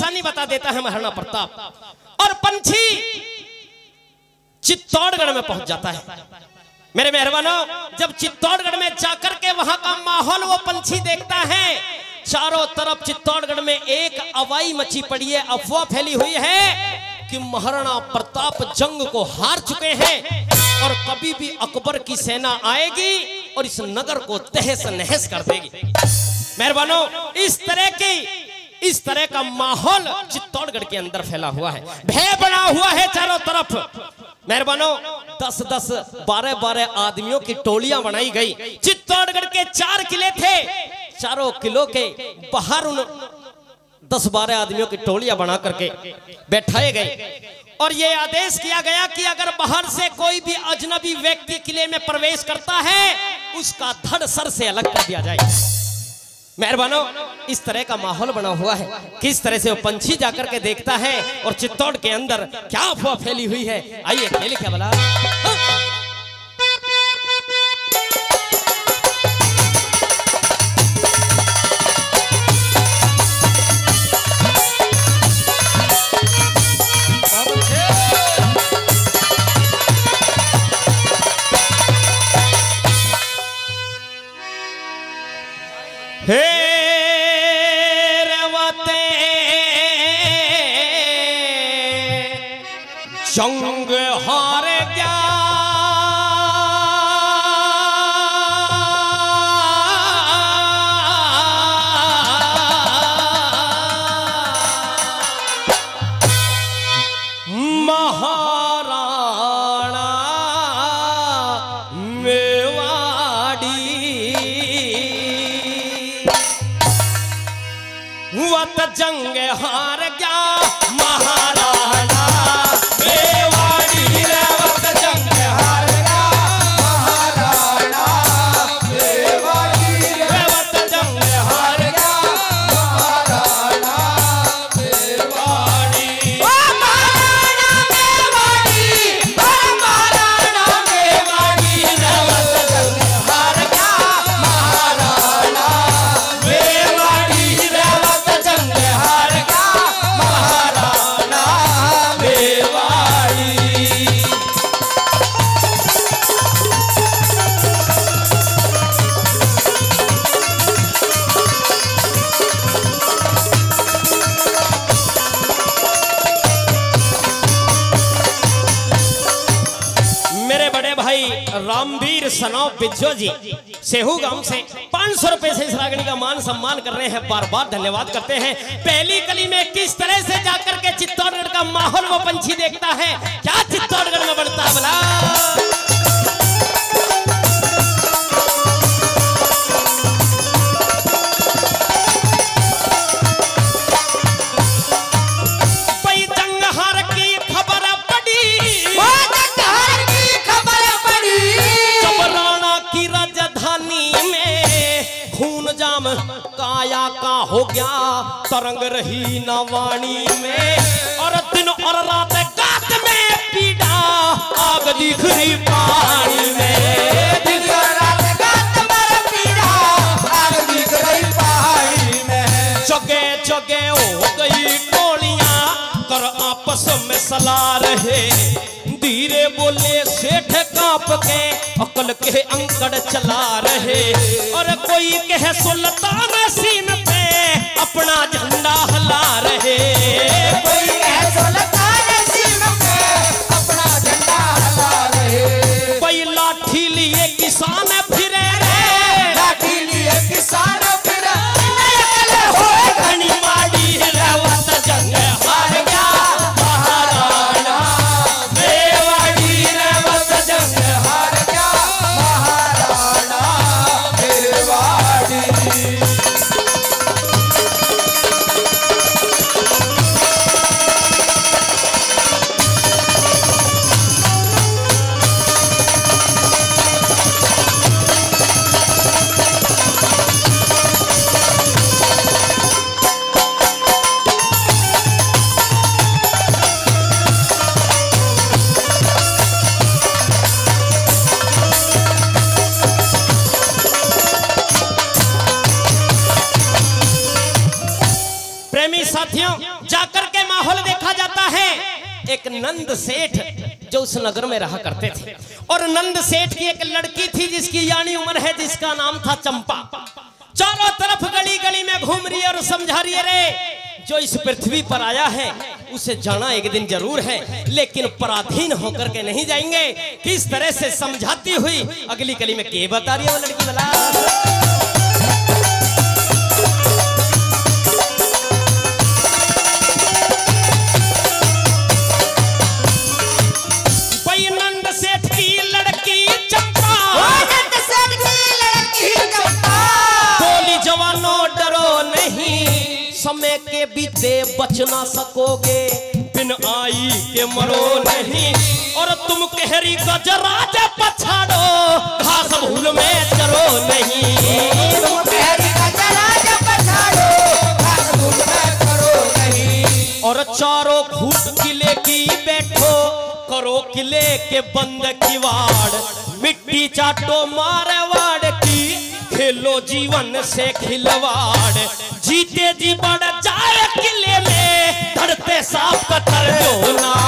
निशानी बता देता है महाराणा प्रताप। और पंछी चित्तौड़गढ़ में पहुँच जाता है। मेरे मेहरबानों, जब चित्तौड़गढ़ में जाकर के वहाँ का माहौल वो पंछी देखता है, चारों तरफ़ चित्तौड़गढ़ में एक अवाई मची पड़ी है, अफवाह फैली हुई है कि महाराणा प्रताप जंग को हार चुके हैं और कभी भी अकबर की सेना आएगी और इस नगर को तहस नहस कर देगी। मेहरबानों, इस तरह की इस तरह का माहौल चित्तौड़गढ़ के अंदर फैला हुआ है। भय बना हुआ है चारों तरफ़। मेहरबानों, दस दस, बारह बारह आदमियों की टोलियाँ बनाई गई। चित्तौड़गढ़ के चार किले थे। चारों किलों के बाहर उन दस, बारह आदमियों की टोलियाँ बना करके बैठाए गए। और ये आदेश किया गया कि अगर बाहर से कोई भी अजनबी व्यक्ति किले में प्रवेश करता है, उसका धड़ सर से अलग कर दिया जाए। मेहरबानों, इस तरह का माहौल बना हुआ है। किस तरह से वो पंछी जाकर के देखता है और चित्तौड़ के अंदर क्या अफवाह फैली हुई है। आइए खेल क्या बोला? जंग हार मेवाड़ी। वत जंग हार रामवीर सनो बिजो जी। सेहू गाँव से पाँच सौ रुपए से इस रागणी का मान सम्मान कर रहे हैं। बार बार धन्यवाद करते हैं। पहली कली में किस तरह से जाकर के चित्तौड़गढ़ का माहौल वो पंछी देखता है? क्या चित्तौड़गढ़ में बढ़ता है सलाह रहे। धीरे बोले, सेठ काँप के अकल के अंकड़ चला रहे। और कोई कहे सुल्तान सीन पे, अपना झंडा हला रहे। जाकर के माहौल देखा जाता है। एक नंद सेठ जो उस नगर में रहा करते थे। और नंद सेठ की एक लड़की थी जिसकी यानी उम्र है, जिसका नाम था चंपा। चारों तरफ़ गली गली में घूम रही और समझा रही रे जो इस पृथ्वी पर आया है, उसे जाना एक दिन ज़रूर है, लेकिन पराधीन होकर के नहीं जाएँगे। किस तरह से समझाती हुई अगली गली में के बता रही है वो लड़की वाला? ना सकोगे। बिन आई के मरो नहीं। और तुम कहरी गजराज पछाड़ो। घास भूल में चरो नहीं। और चारों खूट किले की बैठो। करो किले के बंद किवाड़ मिट्टी चाटो मारवाड़ की। खेलो जीवन से खिलवाड़। जीते जी बढ़ जाए 他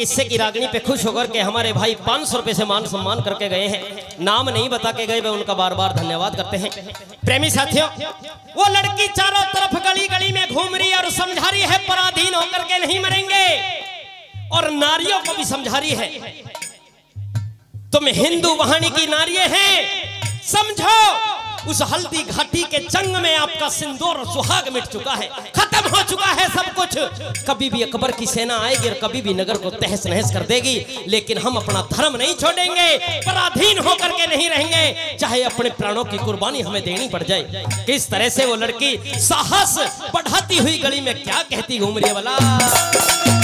किस्से की रागनी पे खुश होकर के हमारे भाई पाँच सौ रुपए से मान सम्मान करके गए हैं। नाम नहीं बता के गए वे उनका बार बार धन्यवाद करते हैं। प्रेमी साथियों, वो लड़की चारों तरफ़ गली गली में घूम रही और समझा रही है पराधीन होकर के नहीं मरेंगे। और नारियों को भी समझा रही है। तुम हिंदू वाहिनी की नारिये हैं, समझो। उस हल्दी घाटी के जंग में आपका सिंदूर सुहाग मिट चुका है। खत्म हो चुका है सब कुछ। कभी भी अकबर की सेना आएगी और कभी भी नगर को तहस नहस कर देगी, लेकिन हम अपना धर्म नहीं छोड़ेंगे, पराधीन होकर के नहीं रहेंगे। चाहे अपने प्राणों की कुर्बानी हमें देनी पड़ जाए। किस तरह से वो लड़की साहस बढ़ाती हुई गली में क्या कहती घूम रही वाला?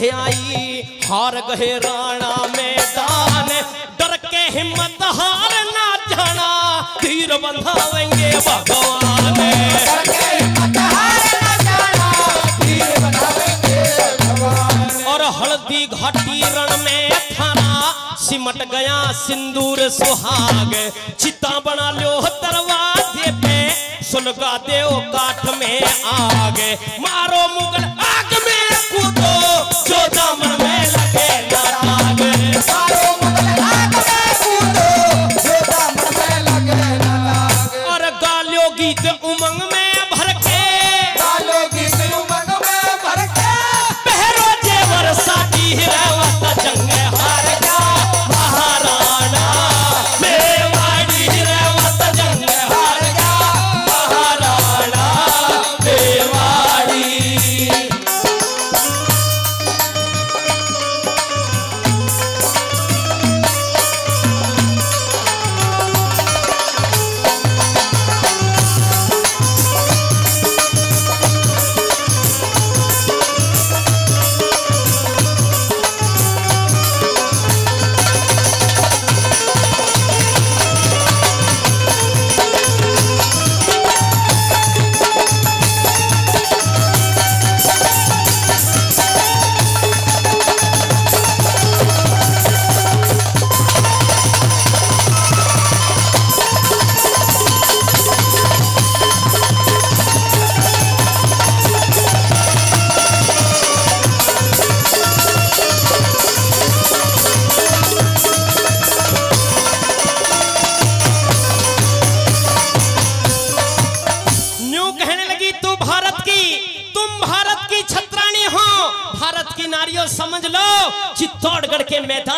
सेना चढ़े आई हार गए राणा मैदान। डर के हिम्मत हार ना जाना तीर बंधावेंगे भगवान। और हल्दी घाटी रण में थाना सिमट गया सिंदूर सुहाग। चिता बना लो दरवाजे पे सुलगा देओ काठ में आग। मारो मुगल आग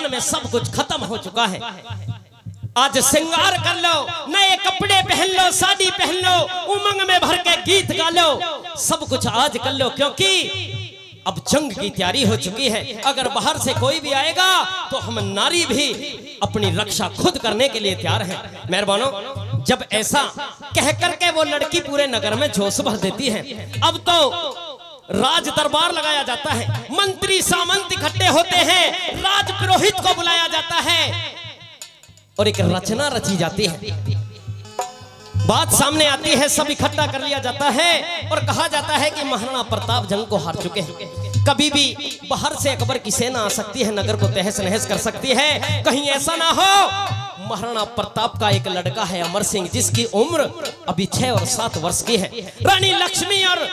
मैदान में सब कुछ खत्म हो चुका है। आज श्रृंगार कर लो, नए कपड़े पहन लो, साड़ी पहन लो, उमंग में भर के गीत गा लो। सब कुछ आज कर लो, क्योंकि अब जंग की तैयारी हो चुकी है। अगर बाहर से कोई भी आएगा तो हम नारी भी अपनी रक्षा खुद करने के लिए तैयार हैं। मेहरबानो, जब ऐसा कह करके वो लड़की पूरे नगर में जोश भर देती है। अब तो राज दरबार लगाया जाता है। मंत्री सामंत इकट्ठे होते हैं, राज पुरोहित को बुलाया जाता है और एक रचना रची जाती है। बात सामने आती है, सब इकट्ठा कर लिया जाता है और कहा जाता है कि महाराणा प्रताप जंग को हार चुके हैं। कभी भी बाहर से अकबर की सेना आ सकती है, नगर को तहस नहस कर सकती है। कहीं ऐसा ना हो, महाराणा प्रताप का एक लड़का है अमर सिंह, जिसकी उम्र अभी छह और सात वर्ष की है। रानी लक्ष्मी और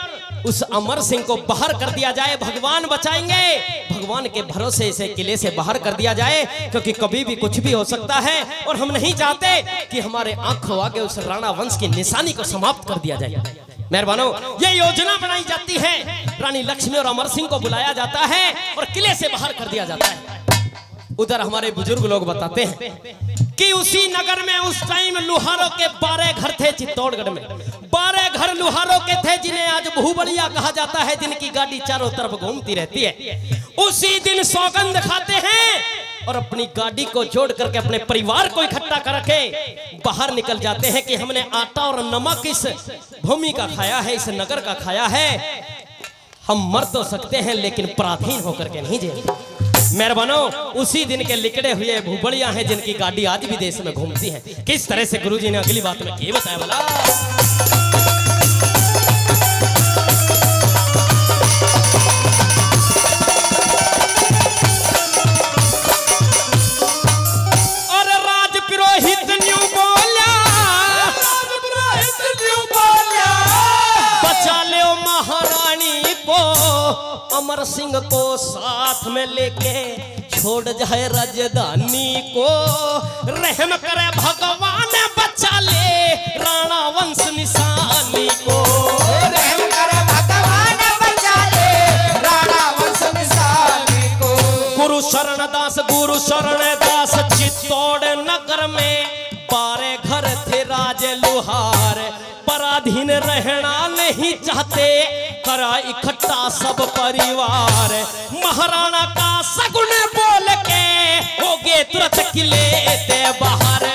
उस अमर सिंह को बाहर कर दिया जाए, भगवान बचाएँगे। भगवान के भरोसे से, किले से बाहर कर दिया जाए, क्योंकि कभी भी कुछ भी हो सकता है, और हम नहीं चाहते कि हमारे आँखों आगे उस राणा वंश की निशानी को समाप्त कर दिया जाए। मेहरबानो, ये योजना बनाई जाती है। रानी लक्ष्मी और अमर सिंह को बुलाया जाता है और किले से बाहर कर दिया जाता है। उधर हमारे बुज़ुर्ग लोग बताते हैं कि उसी नगर में उस टाइम लुहारों के बारह घर थे चित्तौड़गढ़ में। घर लुहारों के थे, जिन्हें आज भूबड़िया कहा जाता है, जिनकी गाड़ी चारों तरफ़ घूमती रहती है। उसी दिन सौगंध खाते हैं और अपनी गाड़ी को जोड़ करके अपने परिवार को इकट्ठा करके बाहर निकल जाते हैं कि हमने आटा और नमक इस भूमि का खाया है, इस नगर का खाया है। हम मर तो सकते हैं, लेकिन पराधीन होकर के नहीं जेल मेहरबानो, उसी दिन के लिकड़े हुए भूबड़िया हैं, जिनकी गाड़ी आज भी देश में घूमती है। किस तरह से गुरुजी ने अगली बात में ये बताया बोला सिंह को साथ में लेके छोड़ जाए राजधानी को। रहम करे भगवान बचा ले राणा वंश निशानी को। रहम कर भगवान बचा ले राणा वंश निशानी को। गुरु शरण दास गुरु शरण दास चित्तौड़ नगर में पारे घर थे राज लुहार। पराधीन रहना नहीं चाहते करा इकट्ठा सब परिवार। महाराणा का सगुन बोल के हो गए तुरंत किले बाहर।